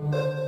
Música